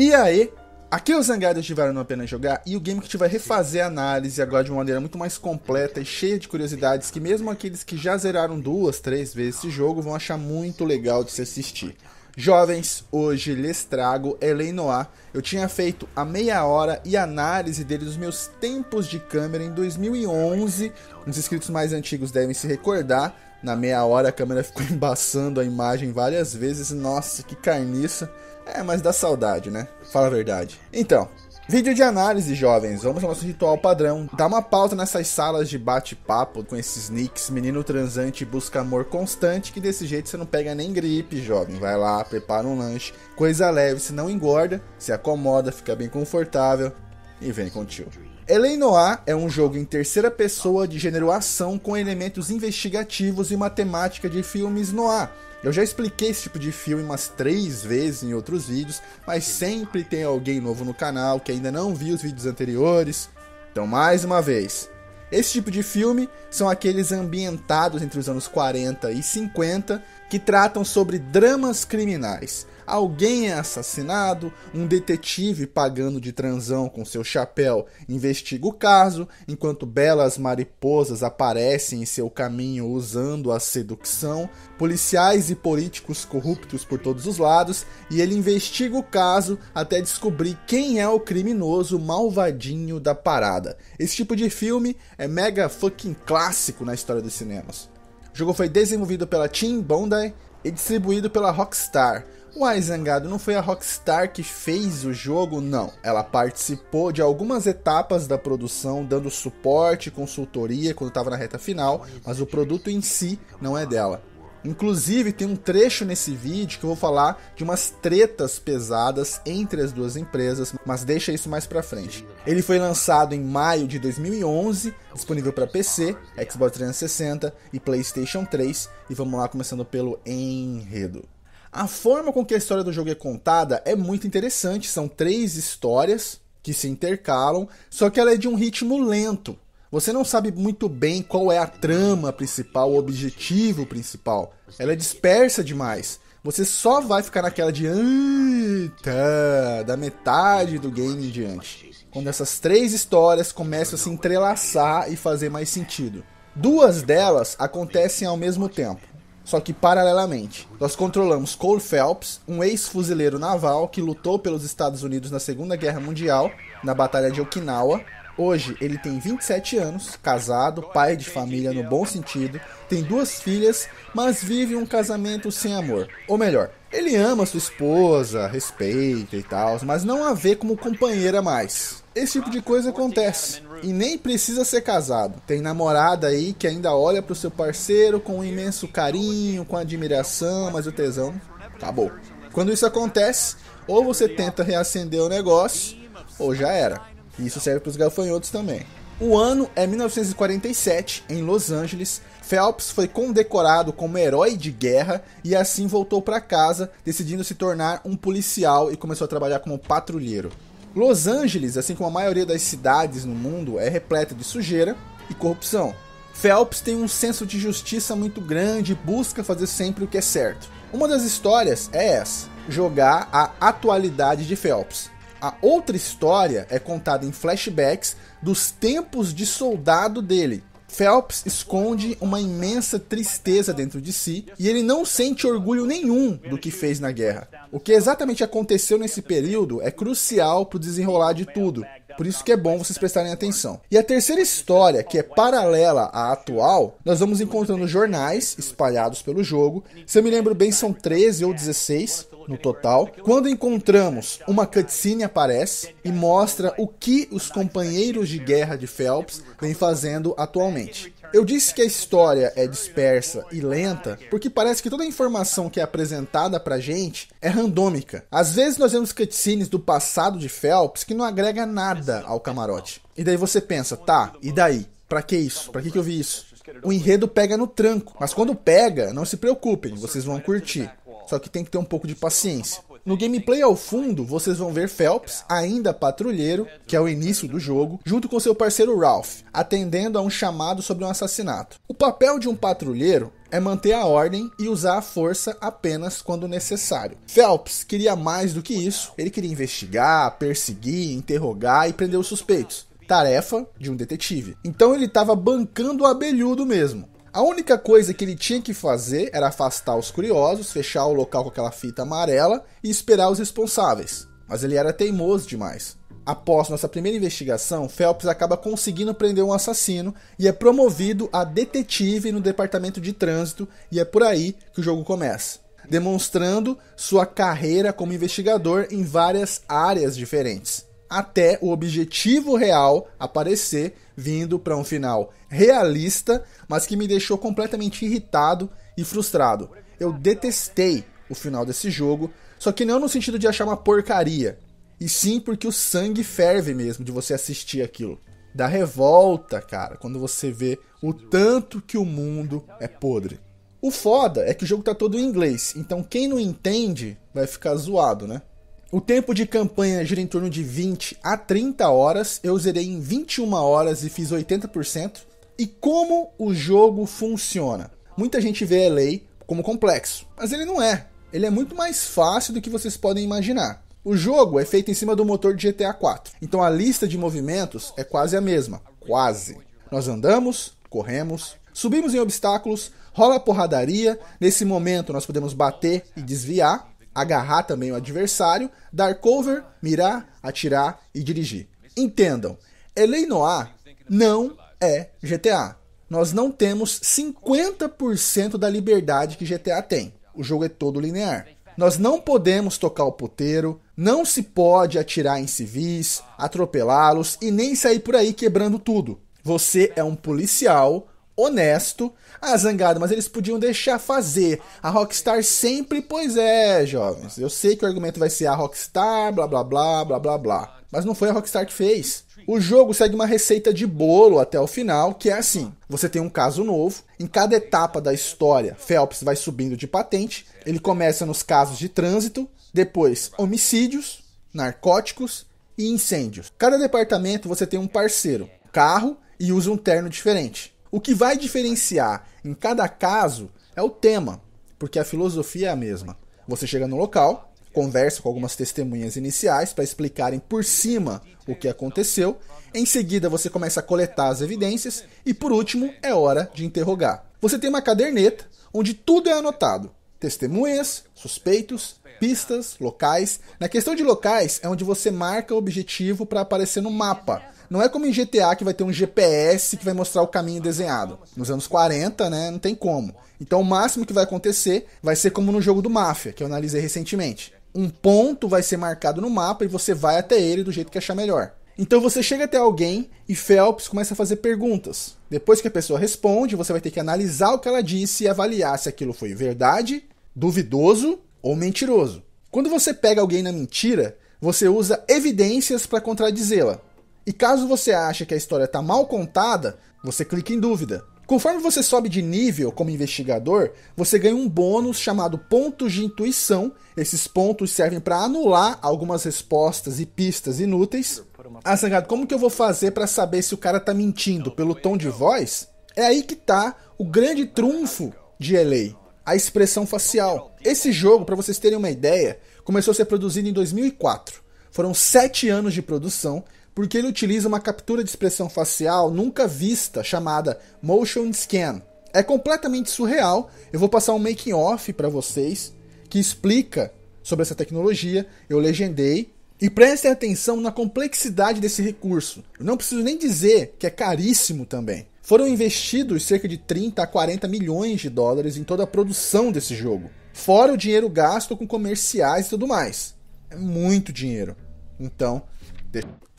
E aí, aqui é o Zangado de Vale Não Apenas Jogar e o game que te vai refazer a análise agora de uma maneira muito mais completa e cheia de curiosidades que mesmo aqueles que já zeraram duas, três vezes esse jogo vão achar muito legal de se assistir. Jovens, hoje lhes trago Elei Noir. Eu tinha feito a meia hora e análise dele dos meus tempos de câmera em 2011. Os inscritos mais antigos devem se recordar. Na meia hora a câmera ficou embaçando a imagem várias vezes. Nossa, que carniça. É, mas dá saudade, né? Fala a verdade. Então, Vídeo de análise, jovens. Vamos ao nosso ritual padrão. Dá uma pausa nessas salas de bate-papo com esses nicks, menino transante busca amor constante, que desse jeito você não pega nem gripe, jovem. Vai lá, prepara um lanche, coisa leve, se não engorda, se acomoda, fica bem confortável e vem com o tio. Noir é um jogo em terceira pessoa de gênero ação com elementos investigativos e uma temática de filmes noir. Eu já expliquei esse tipo de filme umas três vezes em outros vídeos, mas sempre tem alguém novo no canal que ainda não viu os vídeos anteriores. Então, mais uma vez, esse tipo de filme são aqueles ambientados entre os anos 40 e 50 que tratam sobre dramas criminais alguém é assassinado, um detetive pagando de transão com seu chapéu investiga o caso, enquanto belas mariposas aparecem em seu caminho usando a sedução, policiais e políticos corruptos por todos os lados, e ele investiga o caso até descobrir quem é o criminoso malvadinho da parada. Esse tipo de filme é mega fucking clássico na história dos cinemas. O jogo foi desenvolvido pela Team Bondi e distribuído pela Rockstar. Uai, Zangado, não foi a Rockstar que fez o jogo? Não. Ela participou de algumas etapas da produção, dando suporte consultoria quando estava na reta final, mas o produto em si não é dela. Inclusive, tem um trecho nesse vídeo que eu vou falar de umas tretas pesadas entre as duas empresas, mas deixa isso mais pra frente. Ele foi lançado em maio de 2011, disponível para PC, Xbox 360 e PlayStation 3, e vamos lá começando pelo enredo. A forma com que a história do jogo é contada é muito interessante. São três histórias que se intercalam, só que ela é de um ritmo lento. Você não sabe muito bem qual é a trama principal, o objetivo principal. Ela é dispersa demais. Você só vai ficar naquela de Eita, da metade do game em diante. Quando essas três histórias começam a se entrelaçar e fazer mais sentido. Duas delas acontecem ao mesmo tempo só que paralelamente. Nós controlamos Cole Phelps, um ex-fuzileiro naval que lutou pelos Estados Unidos na Segunda Guerra Mundial, na Batalha de Okinawa. Hoje ele tem 27 anos, casado, pai de família no bom sentido, tem duas filhas, mas vive um casamento sem amor. Ou melhor, ele ama sua esposa, respeita e tal, mas não a vê como companheira mais. Esse tipo de coisa acontece. E nem precisa ser casado. Tem namorada aí que ainda olha pro seu parceiro com um imenso carinho, com admiração, mas o tesão acabou. Quando isso acontece, ou você tenta reacender o negócio, ou já era. E isso serve para os gafanhotos também. O ano é 1947, em Los Angeles. Phelps foi condecorado como herói de guerra e assim voltou para casa, decidindo se tornar um policial e começou a trabalhar como patrulheiro. Los Angeles, assim como a maioria das cidades no mundo, é repleta de sujeira e corrupção. Phelps tem um senso de justiça muito grande e busca fazer sempre o que é certo. Uma das histórias é essa: jogar a atualidade de Phelps. A outra história é contada em flashbacks dos tempos de soldado dele, Phelps esconde uma imensa tristeza dentro de si e ele não sente orgulho nenhum do que fez na guerra. O que exatamente aconteceu nesse período é crucial para o desenrolar de tudo. Por isso que é bom vocês prestarem atenção. E a terceira história, que é paralela à atual, nós vamos encontrando jornais espalhados pelo jogo. Se eu me lembro bem, são 13 ou 16 no total. Quando encontramos uma cutscene aparece e mostra o que os companheiros de guerra de Phelps vêm fazendo atualmente. Eu disse que a história é dispersa e lenta porque parece que toda a informação que é apresentada pra gente é randômica. Às vezes nós vemos cutscenes do passado de Phelps que não agrega nada ao camarote. E daí você pensa, tá, e daí? Pra que isso? Pra que, que eu vi isso? O enredo pega no tranco, mas quando pega, não se preocupem, vocês vão curtir só que tem que ter um pouco de paciência. No gameplay ao fundo, vocês vão ver Phelps, ainda patrulheiro, que é o início do jogo, junto com seu parceiro Ralph, atendendo a um chamado sobre um assassinato. O papel de um patrulheiro é manter a ordem e usar a força apenas quando necessário. Phelps queria mais do que isso, ele queria investigar, perseguir, interrogar e prender os suspeitos. Tarefa de um detetive. Então ele estava bancando o abelhudo mesmo. A única coisa que ele tinha que fazer era afastar os curiosos, fechar o local com aquela fita amarela e esperar os responsáveis. Mas ele era teimoso demais. Após nossa primeira investigação, Phelps acaba conseguindo prender um assassino e é promovido a detetive no departamento de trânsito, e é por aí que o jogo começa, demonstrando sua carreira como investigador em várias áreas diferentes, até o objetivo real aparecer, vindo para um final realista, mas que me deixou completamente irritado e frustrado. Eu detestei o final desse jogo, só que não no sentido de achar uma porcaria, e sim porque o sangue ferve mesmo de você assistir aquilo. Dá revolta, cara, quando você vê o tanto que o mundo é podre. O foda é que o jogo tá todo em inglês, então quem não entende vai ficar zoado, né? O tempo de campanha gira em torno de 20 a 30 horas, eu zerei em 21 horas e fiz 80%. E como o jogo funciona? Muita gente vê LA como complexo, mas ele não é. Ele é muito mais fácil do que vocês podem imaginar. O jogo é feito em cima do motor de GTA 4, então a lista de movimentos é quase a mesma. Quase. Nós andamos, corremos, subimos em obstáculos, rola porradaria. Nesse momento nós podemos bater e desviar, agarrar também o adversário, dar cover, mirar, atirar e dirigir. Entendam, L.A. Noir não é GTA. Nós não temos 50% da liberdade que GTA tem. O jogo é todo linear. Nós não podemos tocar o puteiro, não se pode atirar em civis, atropelá-los e nem sair por aí quebrando tudo. Você é um policial honesto. Ah, zangado, mas eles podiam deixar fazer. A Rockstar sempre, pois é, jovens. Eu sei que o argumento vai ser a Rockstar, blá blá blá blá blá blá. Mas não foi a Rockstar que fez. O jogo segue uma receita de bolo até o final, que é assim: você tem um caso novo, em cada etapa da história, Phelps vai subindo de patente. Ele começa nos casos de trânsito, depois homicídios, narcóticos e incêndios. Cada departamento você tem um parceiro, carro e usa um terno diferente. O que vai diferenciar em cada caso é o tema, porque a filosofia é a mesma. Você chega no local, conversa com algumas testemunhas iniciais para explicarem por cima o que aconteceu. Em seguida, você começa a coletar as evidências e, por último, é hora de interrogar. Você tem uma caderneta onde tudo é anotado: testemunhas, suspeitos, pistas, locais. Na questão de locais, é onde você marca o objetivo para aparecer no mapa. Não é como em GTA que vai ter um GPS que vai mostrar o caminho desenhado. Nos anos 40, né, não tem como. Então o máximo que vai acontecer vai ser como no jogo do Máfia, que eu analisei recentemente um ponto vai ser marcado no mapa e você vai até ele do jeito que achar melhor. Então você chega até alguém e Phelps começa a fazer perguntas. Depois que a pessoa responde, você vai ter que analisar o que ela disse e avaliar se aquilo foi verdade, duvidoso ou mentiroso. Quando você pega alguém na mentira, você usa evidências para contradizê-la. E caso você ache que a história está mal contada, você clica em dúvida. Conforme você sobe de nível como investigador, você ganha um bônus chamado pontos de intuição. Esses pontos servem para anular algumas respostas e pistas inúteis. Ah, Sangado, como que eu vou fazer para saber se o cara tá mentindo pelo tom de voz? É aí que tá o grande trunfo de LA, a expressão facial. Esse jogo, para vocês terem uma ideia, começou a ser produzido em 2004. Foram sete anos de produção porque ele utiliza uma captura de expressão facial nunca vista chamada Motion Scan. É completamente surreal. Eu vou passar um making off para vocês que explica sobre essa tecnologia. Eu legendei e prestem atenção na complexidade desse recurso. Eu não preciso nem dizer que é caríssimo também. Foram investidos cerca de 30 a 40 milhões de dólares em toda a produção desse jogo, fora o dinheiro gasto com comerciais e tudo mais. É muito dinheiro. Então,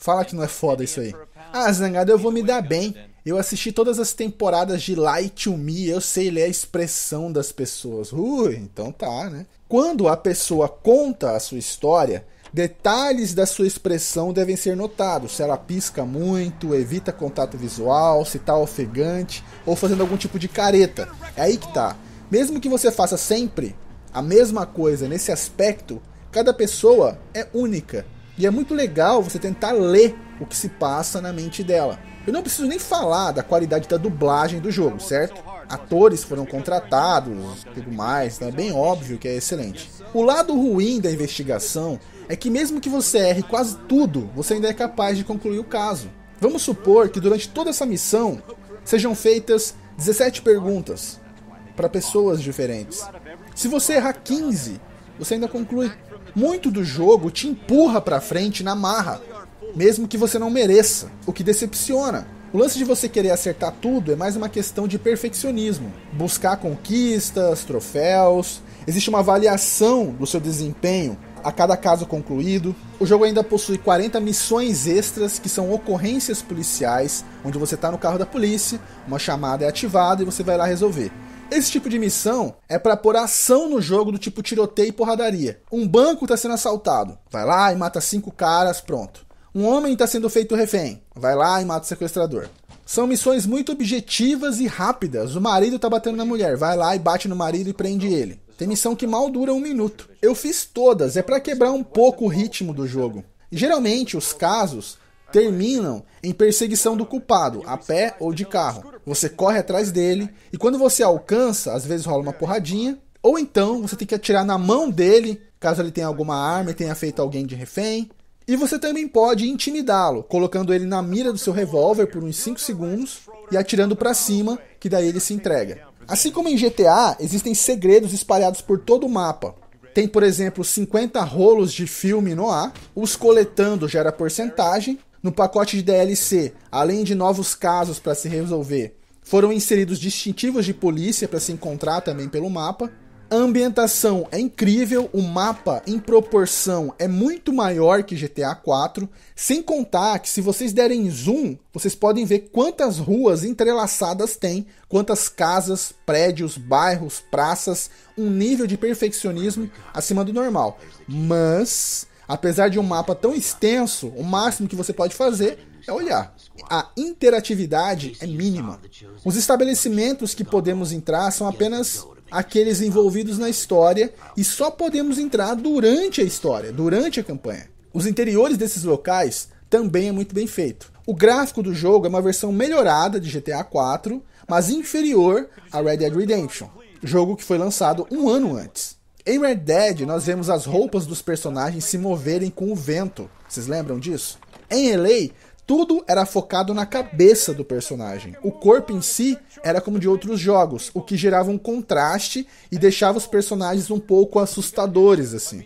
Fala que não é foda isso aí. Ah, Zangado, eu vou me dar bem. Eu assisti todas as temporadas de Lie to Me, eu sei ler a expressão das pessoas. Ui, então tá, né? Quando a pessoa conta a sua história, detalhes da sua expressão devem ser notados. Se ela pisca muito, evita contato visual, se tá ofegante ou fazendo algum tipo de careta. É aí que tá. Mesmo que você faça sempre a mesma coisa nesse aspecto, cada pessoa é única. E é muito legal você tentar ler o que se passa na mente dela. Eu não preciso nem falar da qualidade da dublagem do jogo, certo? atores foram contratados, tudo mais, então é bem óbvio que é excelente. O lado ruim da investigação é que mesmo que você erre quase tudo, você ainda é capaz de concluir o caso. Vamos supor que durante toda essa missão sejam feitas 17 perguntas para pessoas diferentes. Se você errar 15, você ainda conclui. Muito do jogo te empurra para frente na marra, mesmo que você não mereça, o que decepciona. O lance de você querer acertar tudo é mais uma questão de perfeccionismo. Buscar conquistas, troféus. Existe uma avaliação do seu desempenho a cada caso concluído. O jogo ainda possui 40 missões extras que são ocorrências policiais, onde você está no carro da polícia, uma chamada é ativada e você vai lá resolver. Esse tipo de missão é para pôr ação no jogo do tipo tiroteio e porradaria. Um banco está sendo assaltado, vai lá e mata cinco caras, pronto. Um homem está sendo feito refém, vai lá e mata o sequestrador. São missões muito objetivas e rápidas. O marido está batendo na mulher, vai lá e bate no marido e prende ele. Tem missão que mal dura um minuto. Eu fiz todas, é para quebrar um pouco o ritmo do jogo. Geralmente os casos terminam em perseguição do culpado, a pé ou de carro. Você corre atrás dele e quando você alcança, às vezes rola uma porradinha, ou então você tem que atirar na mão dele, caso ele tenha alguma arma e tenha feito alguém de refém. E você também pode intimidá-lo, colocando ele na mira do seu revólver por uns 5 segundos e atirando para cima, que daí ele se entrega. Assim como em GTA, existem segredos espalhados por todo o mapa. Tem, por exemplo, 50 rolos de filme no ar, os coletando gera porcentagem, no pacote de DLC, além de novos casos para se resolver, foram inseridos distintivos de polícia para se encontrar também pelo mapa. A ambientação é incrível, o mapa em proporção é muito maior que GTA 4, sem contar que se vocês derem zoom, vocês podem ver quantas ruas entrelaçadas tem, quantas casas, prédios, bairros, praças, um nível de perfeccionismo acima do normal. Mas Apesar de um mapa tão extenso, o máximo que você pode fazer é olhar. A interatividade é mínima. Os estabelecimentos que podemos entrar são apenas aqueles envolvidos na história e só podemos entrar durante a história, durante a campanha. Os interiores desses locais também é muito bem feito. O gráfico do jogo é uma versão melhorada de GTA 4, mas inferior a Red Dead Redemption, jogo que foi lançado um ano antes. Em Red Dead, nós vemos as roupas dos personagens se moverem com o vento. Vocês lembram disso? Em LA, tudo era focado na cabeça do personagem. O corpo em si era como de outros jogos, o que gerava um contraste e deixava os personagens um pouco assustadores assim.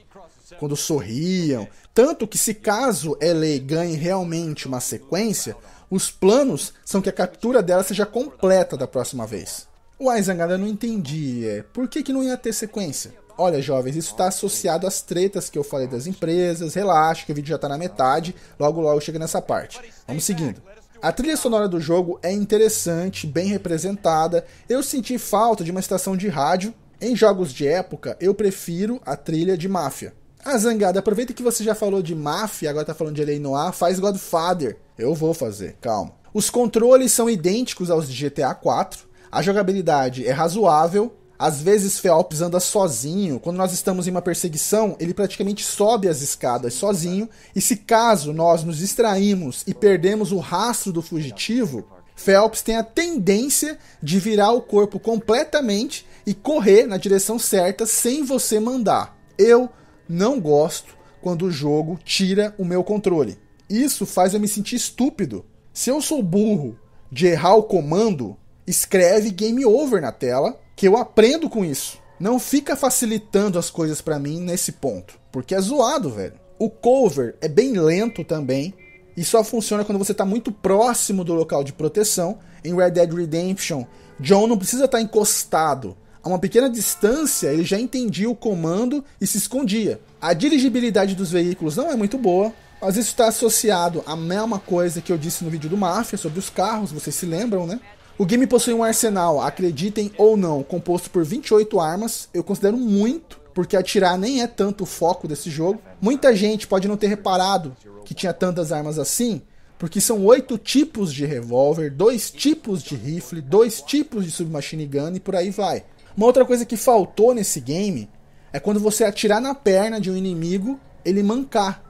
Quando sorriam, tanto que se caso LA ganhe realmente uma sequência, os planos são que a captura dela seja completa da próxima vez. O Zangada eu não entendi, é, por que, que não ia ter sequência? Olha, jovens, isso está associado às tretas que eu falei das empresas. Relaxa, que o vídeo já está na metade. Logo, logo chega nessa parte. Vamos seguindo. A trilha sonora do jogo é interessante, bem representada. Eu senti falta de uma estação de rádio. Em jogos de época, eu prefiro a trilha de máfia. Ah, Zangada, aproveita que você já falou de máfia, agora tá falando de L.A. Noir, faz Godfather. Eu vou fazer, calma. Os controles são idênticos aos de GTA 4. A jogabilidade é razoável, às vezes Phelps anda sozinho. Quando nós estamos em uma perseguição, ele praticamente sobe as escadas sozinho. E se caso nós nos distraímos e perdemos o rastro do fugitivo, Phelps tem a tendência de virar o corpo completamente e correr na direção certa sem você mandar. Eu não gosto quando o jogo tira o meu controle. Isso faz eu me sentir estúpido. Se eu sou burro de errar o comando, escreve game over na tela que eu aprendo com isso. Não fica facilitando as coisas para mim nesse ponto, porque é zoado, velho. O cover é bem lento também e só funciona quando você está muito próximo do local de proteção. Em Red Dead Redemption, John não precisa estar tá encostado. A uma pequena distância, ele já entendia o comando e se escondia. A dirigibilidade dos veículos não é muito boa, mas isso está associado à mesma coisa que eu disse no vídeo do Mafia sobre os carros, vocês se lembram, né? O game possui um arsenal, acreditem ou não, composto por 28 armas. Eu considero muito, porque atirar nem é tanto o foco desse jogo. Muita gente pode não ter reparado que tinha tantas armas assim, porque são oito tipos de revólver, dois tipos de rifle, dois tipos de submachine gun e por aí vai. Uma outra coisa que faltou nesse game é quando você atirar na perna de um inimigo, ele mancar.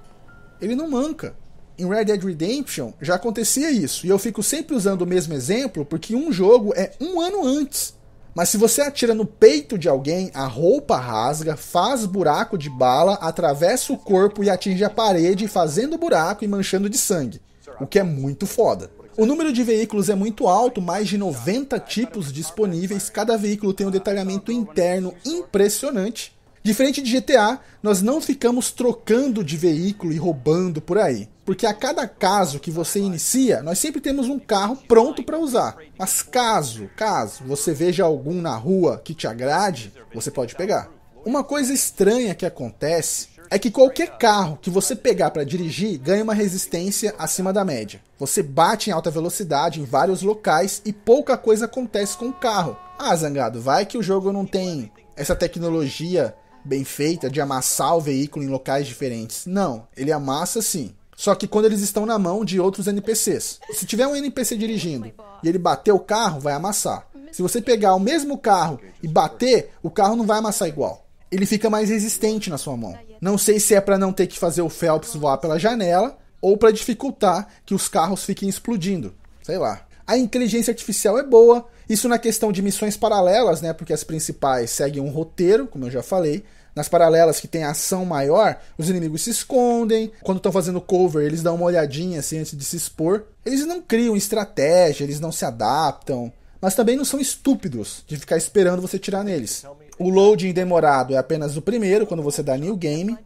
Ele não manca em Red Dead Redemption já acontecia isso. E eu fico sempre usando o mesmo exemplo porque um jogo é um ano antes Mas se você atira no peito de alguém, a roupa rasga, faz buraco de bala, atravessa o corpo e atinge a parede, fazendo buraco e manchando de sangue. O que é muito foda. O número de veículos é muito alto, mais de 90 tipos disponíveis. Cada veículo tem um detalhamento interno impressionante. Diferente de GTA, nós não ficamos trocando de veículo e roubando por aí. Porque a cada caso que você inicia, nós sempre temos um carro pronto para usar. Mas caso, caso você veja algum na rua que te agrade, você pode pegar. Uma coisa estranha que acontece é que qualquer carro que você pegar para dirigir ganha uma resistência acima da média. Você bate em alta velocidade em vários locais e pouca coisa acontece com o carro. Ah, zangado, vai que o jogo não tem essa tecnologia bem feita de amassar o veículo em locais diferentes. Não, ele amassa sim. Só que quando eles estão na mão de outros NPCs. Se tiver um NPC dirigindo e ele bater o carro, vai amassar. Se você pegar o mesmo carro e bater, o carro não vai amassar igual. Ele fica mais resistente na sua mão. Não sei se é para não ter que fazer o Phelps voar pela janela ou para dificultar que os carros fiquem explodindo. Sei lá. A inteligência artificial é boa, isso na questão de missões paralelas, né? Porque as principais seguem um roteiro, como eu já falei, nas paralelas que tem ação maior, os inimigos se escondem. Quando estão fazendo cover, eles dão uma olhadinha assim antes de se expor. Eles não criam estratégia, eles não se adaptam. Mas também não são estúpidos de ficar esperando você tirar neles. O loading demorado é apenas o primeiro, quando você dá new game,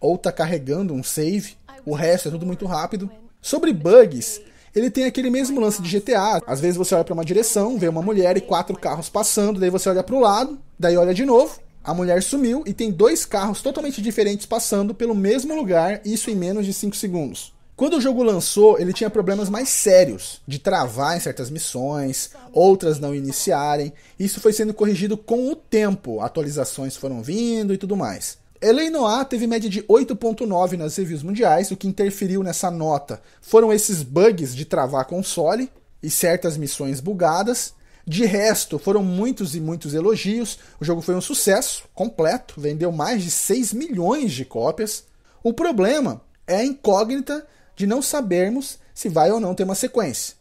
ou tá carregando um save. O resto é tudo muito rápido. Sobre bugs, ele tem aquele mesmo lance de GTA. Às vezes você olha para uma direção, vê uma mulher e quatro carros passando, daí você olha para o lado, daí olha de novo, a mulher sumiu e tem dois carros totalmente diferentes passando pelo mesmo lugar, isso em menos de 5 segundos. Quando o jogo lançou, ele tinha problemas mais sérios de travar em certas missões, outras não iniciarem. Isso foi sendo corrigido com o tempo, atualizações foram vindo e tudo mais. Elei Noir teve média de 8.9 nas reviews mundiais, o que interferiu nessa nota foram esses bugs de travar console e certas missões bugadas. De resto, foram muitos e muitos elogios. O jogo foi um sucesso completo, vendeu mais de 6 milhões de cópias. O problema é a incógnita de não sabermos se vai ou não ter uma sequência.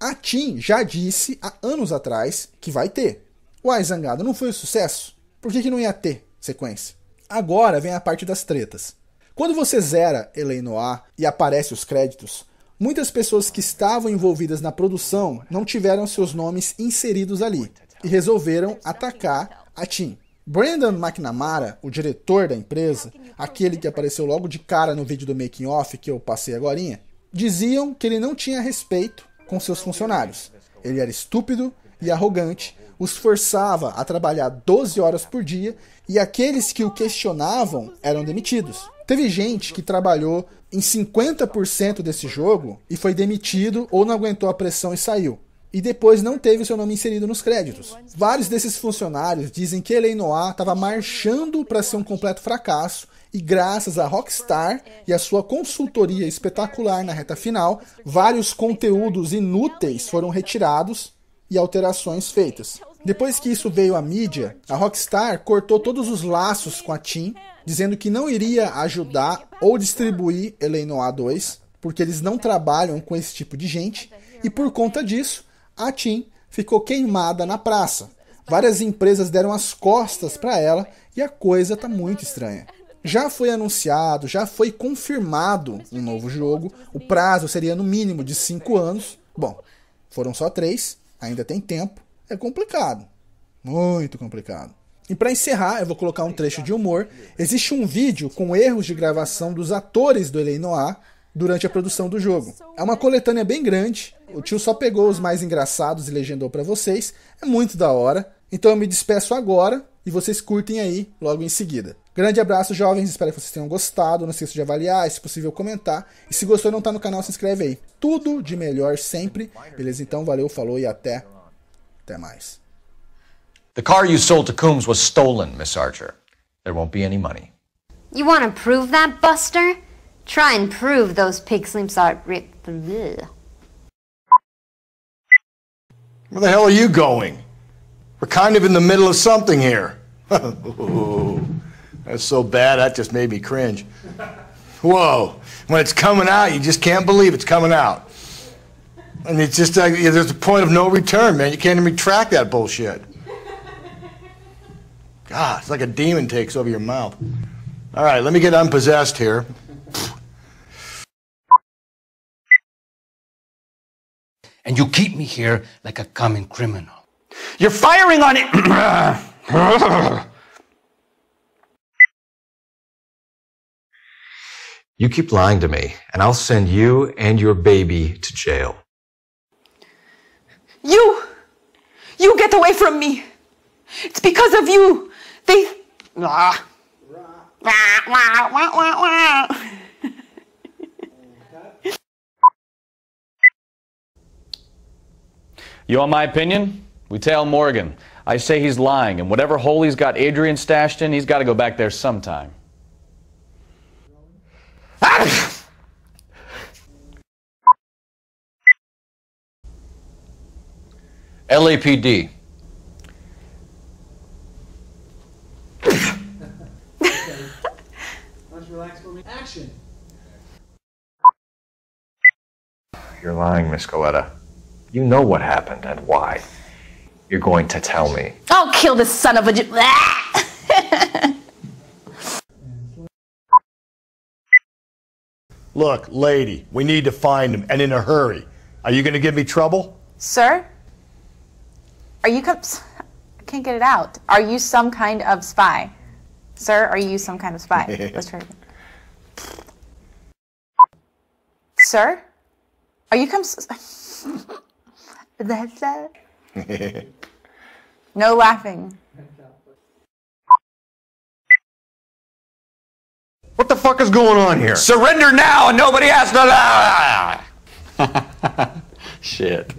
A Tim já disse há anos atrás que vai ter. Uai, Zangado, não foi um sucesso? Por que, que não ia ter sequência? Agora vem a parte das tretas. Quando você zera Eleinoir e aparece os créditos, Muitas pessoas que estavam envolvidas na produção não tiveram seus nomes inseridos ali e resolveram atacar a Tim. Brandon McNamara, o diretor da empresa, aquele que apareceu logo de cara no vídeo do making off que eu passei agora, diziam que ele não tinha respeito com seus funcionários. Ele era estúpido e arrogante, os forçava a trabalhar 12 horas por dia e aqueles que o questionavam eram demitidos. Teve gente que trabalhou em 50% desse jogo e foi demitido ou não aguentou a pressão e saiu. E depois não teve seu nome inserido nos créditos. Vários desses funcionários dizem que Eleinoir estava marchando para ser um completo fracasso e graças a Rockstar e a sua consultoria espetacular na reta final, vários conteúdos inúteis foram retirados e alterações feitas. Depois que isso veio à mídia, a Rockstar cortou todos os laços com a Team dizendo que não iria ajudar ou distribuir Eleinoa 2, porque eles não trabalham com esse tipo de gente, e por conta disso, a Tim ficou queimada na praça. Várias empresas deram as costas para ela e a coisa tá muito estranha. Já foi anunciado, já foi confirmado um novo jogo. O prazo seria no mínimo de 5 anos. Bom, foram só 3, ainda tem tempo. É complicado. Muito complicado. E para encerrar, eu vou colocar um trecho de humor. Existe um vídeo com erros de gravação dos atores do Eleinoir durante a produção do jogo. É uma coletânea bem grande. O tio só pegou os mais engraçados e legendou para vocês. É muito da hora. Então eu me despeço agora e vocês curtem aí logo em seguida. Grande abraço, jovens. Espero que vocês tenham gostado. Não esqueça de avaliar, se possível comentar. E se gostou e não está no canal, se inscreve aí. Tudo de melhor sempre. Beleza? Então, valeu, falou e até. Até mais. The car you sold to Coombs was stolen, Miss Archer. There won't be any money. You want to prove that, Buster? Try and prove those pig slips are... Where the hell are you going? We're kind of in the middle of something here. That's so bad, that just made me cringe. Whoa. When it's coming out, you just can't believe it's coming out. And it's just like, there's a point of no return, man. You can't even retract that bullshit. God, it's like a demon takes over your mouth. All right, let me get unpossessed here. And you keep me here like a common criminal. You're firing on it. You keep lying to me, and I'll send you and your baby to jail. You! You get away from me! It's because of you! They. Ah. You want my opinion? We tell Morgan. I say he's lying, and whatever hole he's got Adrian stashed in, he's got to go back there sometime. LAPD. You're lying, Miss Coletta. You know what happened and why. You're going to tell me. I'll kill this son of a. j- Ah! Look, lady, we need to find him, and in a hurry. Are you going to give me trouble? Sir? Are you. Com- I can't get it out. Are you some kind of spy? Sir, are you some kind of spy? Let's try it again. Sir? Are you come. That's that. No laughing. What the fuck is going on here? Surrender now and nobody has to lie. Shit.